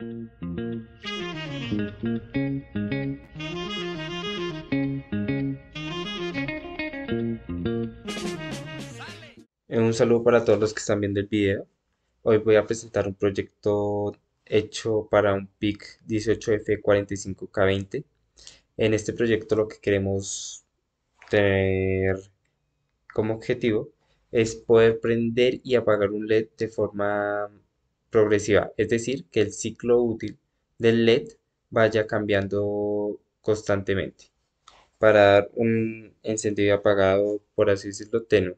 Eh, Un saludo para todos los que están viendo el video. Hoy voy a presentar un proyecto hecho para un PIC 18F45K20. En este proyecto lo que queremos tener como objetivo es poder prender y apagar un LED de forma progresiva, es decir, que el ciclo útil del LED vaya cambiando constantemente para dar un encendido apagado, por así decirlo, tenue.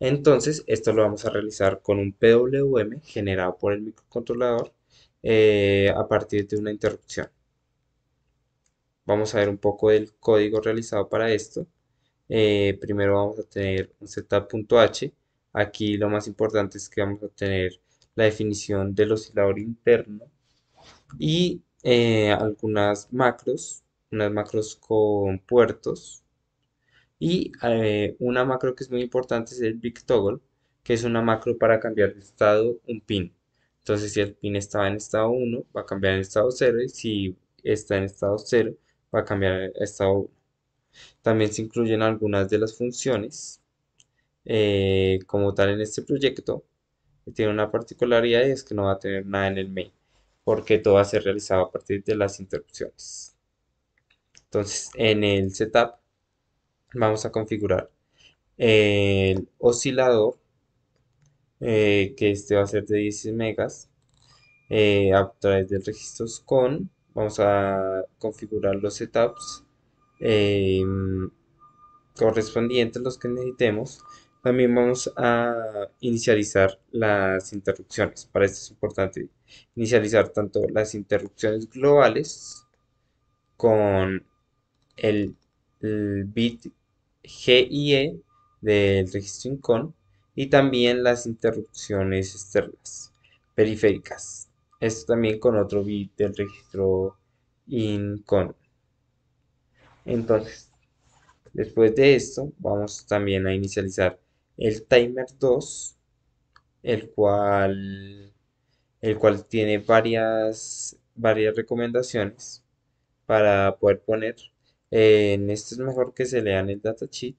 Entonces, esto lo vamos a realizar con un PWM generado por el microcontrolador eh, a partir de una interrupción. Vamos a ver un poco del código realizado para esto. Eh, primero vamos a tener un setup.h. Aquí lo más importante es que vamos a tener la definición del oscilador interno y eh, algunas macros, unas macros con puertos y eh, una macro que es muy importante es el Big Toggle, que es una macro para cambiar de estado un pin. Entonces, si el pin estaba en estado 1, va a cambiar en estado 0, y si está en estado 0, va a cambiar en estado 1. También se incluyen algunas de las funciones, eh, como tal en este proyecto, tiene una particularidad y es que no va a tener nada en el main, porque todo va a ser realizado a partir de las interrupciones. Entonces, en el setup vamos a configurar el oscilador eh, que este va a ser de 16 megas eh, a través de registros con vamos a configurar los setups eh, correspondientes los que necesitemos también vamos a inicializar las interrupciones para esto es importante inicializar tanto las interrupciones globales con el, bit G y E del registro INCON y también las interrupciones externas periféricas. Esto también con otro bit del registro INCON. Entonces, después de esto, vamos también a inicializar el timer 2, el cual, el cual tiene varias, varias recomendaciones para poder poner en esto es mejor que se lean el datasheet,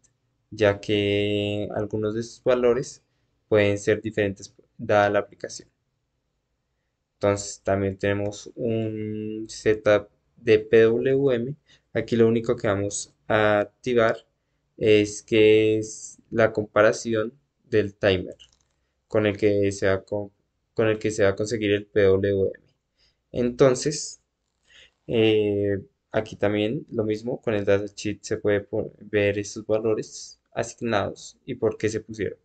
ya que algunos de estos valores pueden ser diferentes dada la aplicación. Entonces también tenemos un setup de PWM. Aquí lo único que vamos a activar es que es la comparación del timer con el que se va, con, el que se va a conseguir el PWM. Entonces, eh, Aquí también lo mismo, con el datasheet se puede ver estos valores asignados y por qué se pusieron.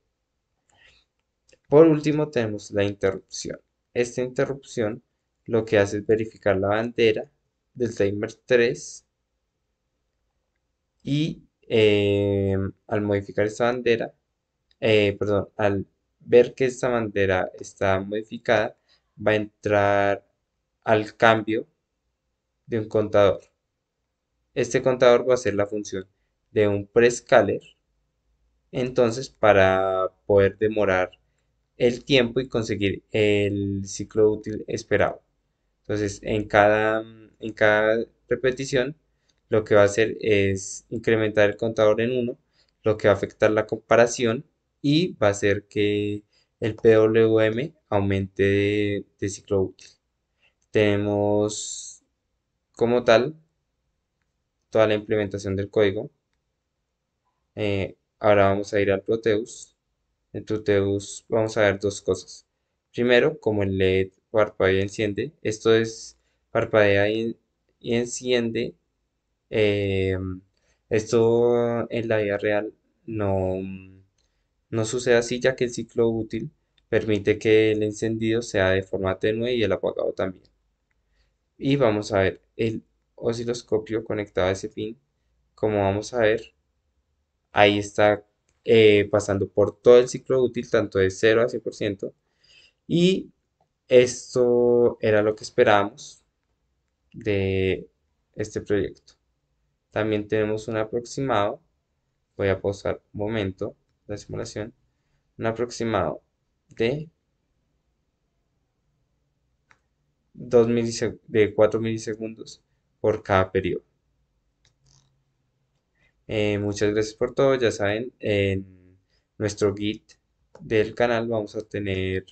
Por último tenemos la interrupción. Esta interrupción lo que hace es verificar la bandera del timer 3 y eh, al modificar esta bandera, eh, perdón, al ver que esta bandera está modificada, va a entrar al cambio de un contador. Este contador va a ser la función de un prescaler. Entonces, para poder demorar el tiempo y conseguir el ciclo útil esperado. Entonces, en cada, en cada repetición, lo que va a hacer es incrementar el contador en 1, lo que va a afectar la comparación y va a hacer que el PWM aumente de, ciclo útil. Tenemos como tal toda la implementación del código. Eh, ahora vamos a ir al Proteus. En Proteus vamos a ver dos cosas. Primero, como el LED parpadea y enciende. Esto es parpadea y, enciende. Eh, esto en la vida real no, no sucede así ya que el ciclo útil permite que el encendido sea de forma tenue y el apagado también. Y vamos a ver el osciloscopio conectado a ese pin, como vamos a ver, ahí está eh, pasando por todo el ciclo útil, tanto de 0 a 100%, y esto era lo que esperábamos de este proyecto. También tenemos un aproximado, voy a pausar un momento la simulación, un aproximado de 2 de 4 milisegundos por cada periodo. Eh, muchas gracias por todo. Ya saben, en nuestro Git del canal vamos a tener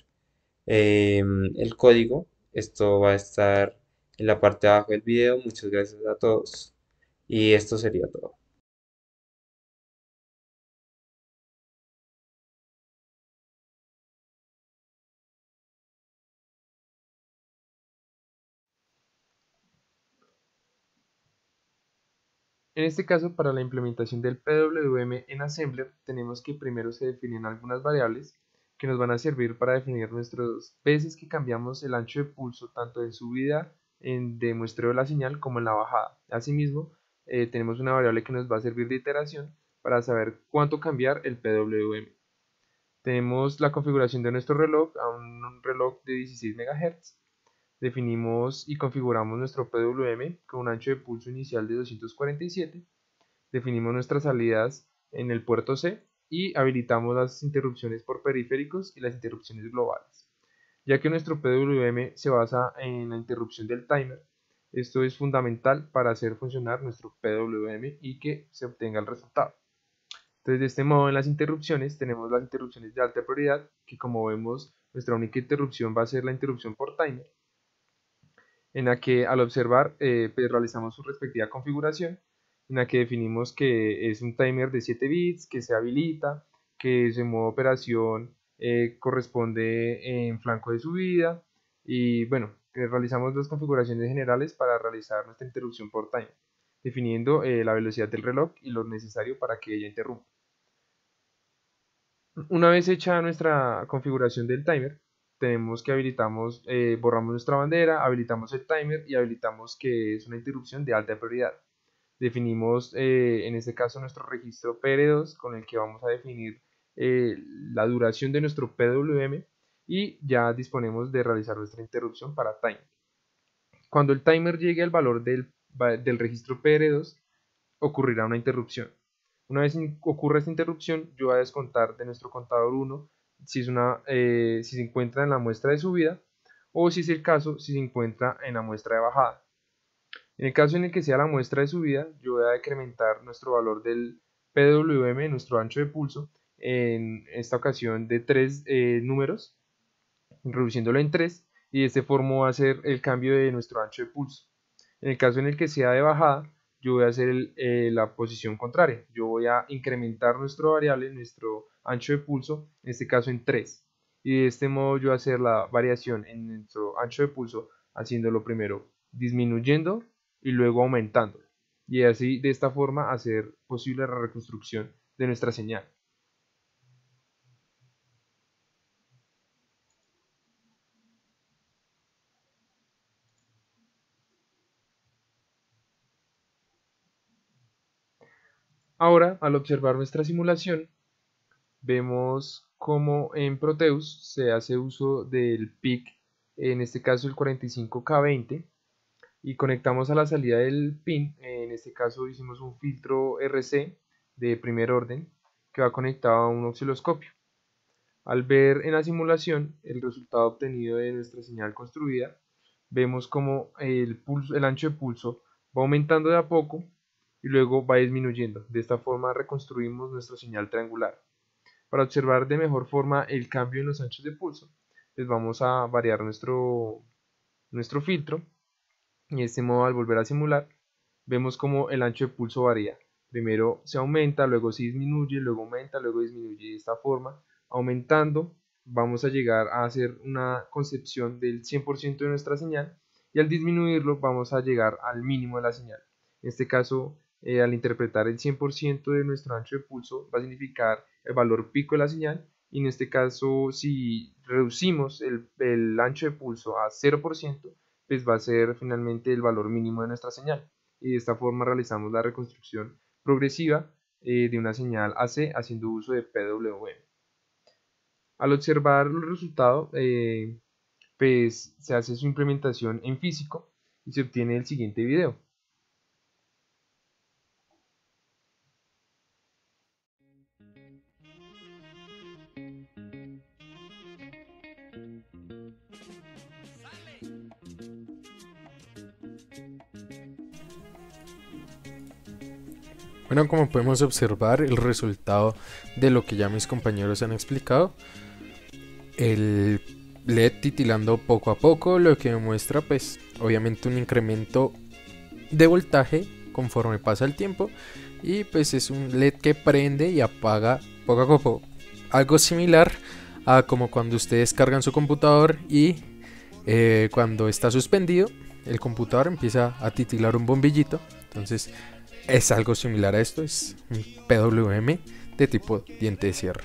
em, el código. Esto va a estar en la parte de abajo del video. Muchas gracias a todos. Y esto sería todo. En este caso, para la implementación del PWM en Assembler, tenemos que primero se definen algunas variables que nos van a servir para definir nuestras veces que cambiamos el ancho de pulso tanto en subida en, de muestreo de la señal como en la bajada. Asimismo, eh, tenemos una variable que nos va a servir de iteración para saber cuánto cambiar el PWM. Tenemos la configuración de nuestro reloj a un reloj de 16 MHz Definimos y configuramos nuestro PWM con un ancho de pulso inicial de 247. Definimos nuestras salidas en el puerto C y habilitamos las interrupciones por periféricos y las interrupciones globales. Ya que nuestro PWM se basa en la interrupción del timer, esto es fundamental para hacer funcionar nuestro PWM y que se obtenga el resultado. Entonces, de este modo, en las interrupciones tenemos las interrupciones de alta prioridad, que como vemos, nuestra única interrupción va a ser la interrupción por timer en la que al observar eh, pues, realizamos su respectiva configuración, en la que definimos que es un timer de 7 bits, que se habilita, que su modo operación eh, corresponde en flanco de subida y bueno, realizamos dos configuraciones generales para realizar nuestra interrupción por timer, definiendo eh, la velocidad del reloj y lo necesario para que ella interrumpa. Una vez hecha nuestra configuración del timer, tenemos que habilitamos, eh, borramos nuestra bandera, habilitamos el timer y habilitamos que es una interrupción de alta prioridad. Definimos eh, en este caso nuestro registro PR2 con el que vamos a definir eh, la duración de nuestro PWM y ya disponemos de realizar nuestra interrupción para timer. Cuando el timer llegue al valor del, del registro PR2 ocurrirá una interrupción. Una vez ocurra esta interrupción, yo voy a descontar de nuestro contador 1 si, es una, eh, si se encuentra en la muestra de subida o si es el caso si se encuentra en la muestra de bajada. En el caso en el que sea la muestra de subida, yo voy a decrementar nuestro valor del PWM, nuestro ancho de pulso, en esta ocasión de tres eh, números, reduciéndolo en 3, y de este forma va a ser el cambio de nuestro ancho de pulso. En el caso en el que sea de bajada, yo voy a hacer eh, la posición contraria. Yo voy a incrementar nuestro variable, nuestro ancho de pulso, en este caso en 3. Y de este modo yo voy a hacer la variación en nuestro ancho de pulso, haciéndolo primero disminuyendo y luego aumentando. Y así de esta forma hacer posible la reconstrucción de nuestra señal. Ahora, al observar nuestra simulación, vemos cómo en Proteus se hace uso del PIC, en este caso el 45K20, y conectamos a la salida del pin, en este caso hicimos un filtro RC de primer orden que va conectado a un osciloscopio. Al ver en la simulación el resultado obtenido de nuestra señal construida, vemos como el, el ancho de pulso va aumentando de a poco y luego va disminuyendo. De esta forma reconstruimos nuestra señal triangular. Para observar de mejor forma el cambio en los anchos de pulso, les vamos a variar nuestro, nuestro filtro. Y de este modo al volver a simular, vemos como el ancho de pulso varía. Primero se aumenta, luego se disminuye, luego aumenta, luego disminuye de esta forma. Aumentando, vamos a llegar a hacer una concepción del 100% de nuestra señal y al disminuirlo vamos a llegar al mínimo de la señal. En este caso eh, al interpretar el 100% de nuestro ancho de pulso va a significar el valor pico de la señal y en este caso si reducimos el, ancho de pulso a 0% pues va a ser finalmente el valor mínimo de nuestra señal y de esta forma realizamos la reconstrucción progresiva eh, de una señal AC haciendo uso de PWM. Al observar el resultado eh, pues se hace su implementación en físico y se obtiene el siguiente video. Bueno, como podemos observar, el resultado de lo que ya mis compañeros han explicado, el LED titilando poco a poco, lo que demuestra pues obviamente un incremento de voltaje conforme pasa el tiempo y pues es un LED que prende y apaga poco a poco. Algo similar a como cuando ustedes cargan su computador y eh, cuando está suspendido el computador empieza a titilar un bombillito. Entonces es algo similar a esto, es un PWM de tipo diente de sierra.